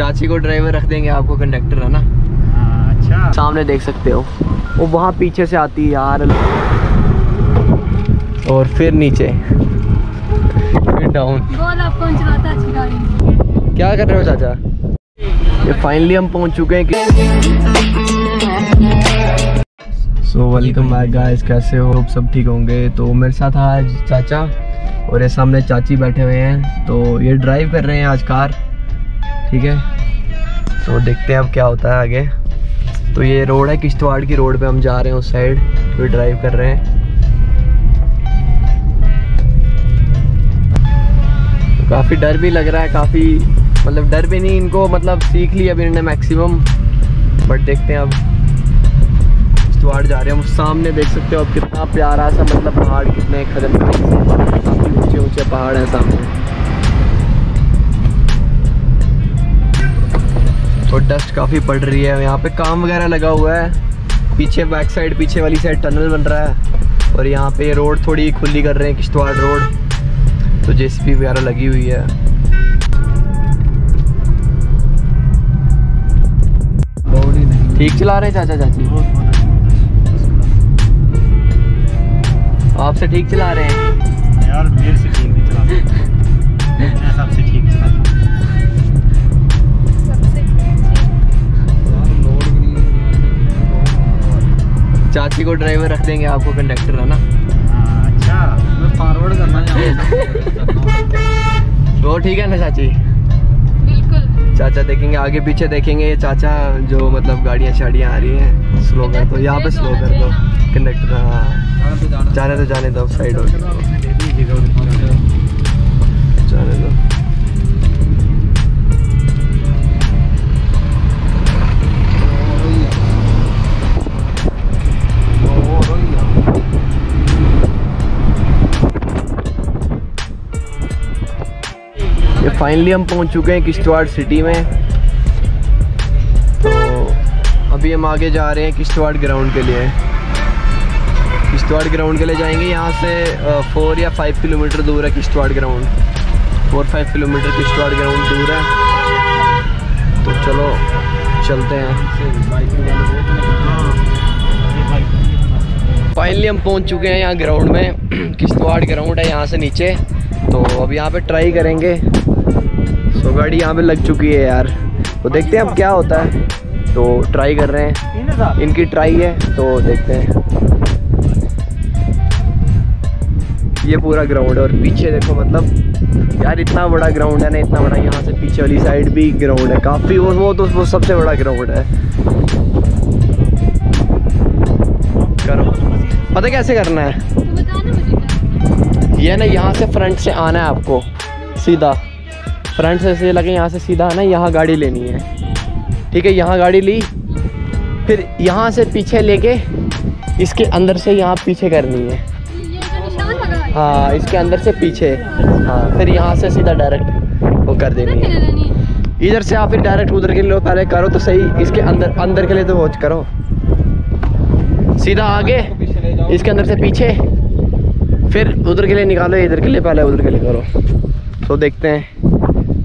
चाची को ड्राइवर रख देंगे आपको कंडक्टर है ना? हाँ, अच्छा। सामने देख सकते हो। वो वहाँ पीछे से आती है यार। और फिर नीचे। फिर डाउन क्या कर रहे हो चाचा? ये फाइनली हम पहुँच चुके हैं कि सो वेलकम बैक गाइस कैसे हो? आप सब ठीक होंगे। तो मेरे साथ आज चाचा और ये सामने चाची बैठे हुए हैं। तो ये ड्राइव कर रहे हैं आज कार ठीक है? तो देखते हैं अब क्या होता है आगे। तो ये रोड है, किश्तवाड़ की रोड पे हम जा रहे हैं उस साइड। तो ड्राइव कर रहे हैं। तो काफ़ी डर भी लग रहा है, काफ़ी मतलब डर भी नहीं, इनको मतलब सीख लिया अभी इन्होंने मैक्सिमम बट देखते हैं अब किश्तवाड़ जा रहे हैं। हम सामने देख सकते हो अब कितना प्यारा सा मतलब पहाड़ कितने खतरनाक काफ़ी ऊँचे ऊँचे पहाड़ हैं सामने। तो डस्ट काफ़ी पड़ रही है। यहाँ पे काम वगैरह लगा हुआ है। पीछे बैक साइड पीछे वाली साइड टनल बन रहा है। और यहाँ पे रोड थोड़ी खुली कर रहे हैं, किश्तवाड़ रोड तो जेसीबी वगैरह लगी हुई है। ठीक चला रहे चाचा, चाची? आपसे ठीक चला रहे हैं? यार मेरे से ठीक नहीं चला। चाची को ड्राइवर रख देंगे आपको कंडक्टर है ना? हाँ, अच्छा मैं फॉरवर्ड करना वो ठीक है ना चाची? बिल्कुल। चाचा देखेंगे आगे पीछे देखेंगे ये चाचा जो मतलब गाड़ियाँ शाड़ियाँ आ रही हैं स्लो कर दो यहाँ पे स्लो कर दो कंडक्टर हाँ। जाने तो जाने दो। साइड हो। जाने दो। फाइनली हम पहुँच चुके हैं किश्तवाड़ सिटी में। तो अभी हम आगे जा रहे हैं किश्तवाड़ ग्राउंड के लिए। किश्तवाड़ ग्राउंड के लिए जाएँगे। यहाँ से फोर या फाइव किलोमीटर दूर है Kishtwar ground four five kilometre Kishtwar ground दूर है। तो चलो, चलते हैं। फाइनली हम पहुँच चुके हैं यहाँ ग्राउंड में। किश्तवाड़ ग्राउंड है यहाँ से नीचे। तो अब यहाँ पे ट्राई करेंगे। सो गाड़ी यहाँ पे लग चुकी है यार। तो देखते हैं अब क्या होता है। तो ट्राई कर रहे हैं। इनकी ट्राई है तो देखते हैं। ये पूरा ग्राउंड है और पीछे देखो मतलब यार इतना बड़ा ग्राउंड है ना इतना बड़ा यहाँ से पीछे वाली साइड भी ग्राउंड है। काफ़ी वो वो तो वो सबसे बड़ा ग्राउंड है। करो। पता कैसे करना है? तो बता ना मुझे क्या ये ना यहाँ से फ्रंट से आना है आपको सीधा। फ्रंट से से लगे, यहाँ से सीधा, है यहाँ गाड़ी लेनी है। ठीक है, यहाँ गाड़ी ली। फिर यहाँ से पीछे लेके इसके अंदर से यहाँ पीछे करनी है। हाँ इसके अंदर से पीछे। हाँ फिर यहाँ से सीधा डायरेक्ट वो कर देनी है। इधर से आप फिर डायरेक्ट उधर के लिए पहले करो तो सही। इसके अंदर अंदर के लिए तो वॉच करो। सीधा आगे, इसके अंदर से पीछे। फिर उधर के लिए निकालो, इधर के लिए, पहले उधर के लिए करो। तो देखते हैं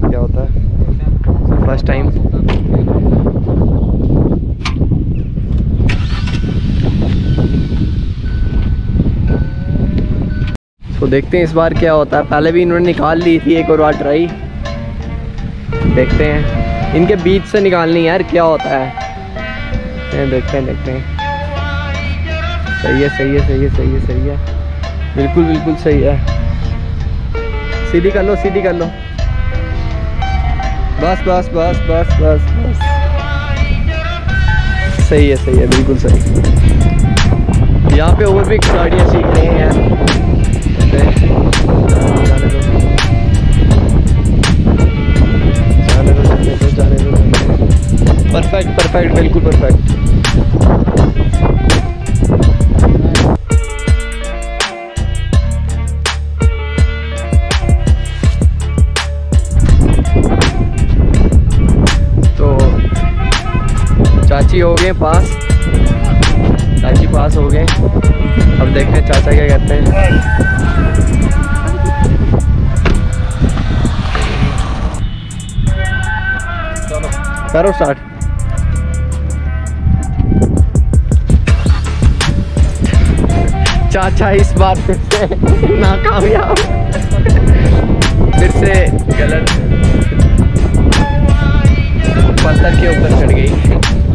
क्या होता है फ़र्स्ट टाइम तो देखते हैं इस बार क्या होता है। पहले भी इन्होंने निकाल ली थी एक और बार ट्राई देखते हैं। इनके बीच से निकालनी यार, क्या होता है। देखते हैं देखते हैं। सही है सही है सही है सही है सही है। बिल्कुल बिल्कुल सही है। सीधी कर लो, सीधी कर लो। बस बस बस बस बस बस। सही है सही है, बिल्कुल सही। यहाँ पे और भी गाड़ियाँ सीख रहे हैं परफेक्ट परफेक्ट बिल्कुल परफेक्ट चाची हो गए पास। चाची पास हो गए। अब देखते हैं चाचा क्या कहते हैं। करो स्टार्ट चाचा इस बार फिर से नाकामयाब। फिर से गलत। पत्थर के ऊपर चढ़ गई।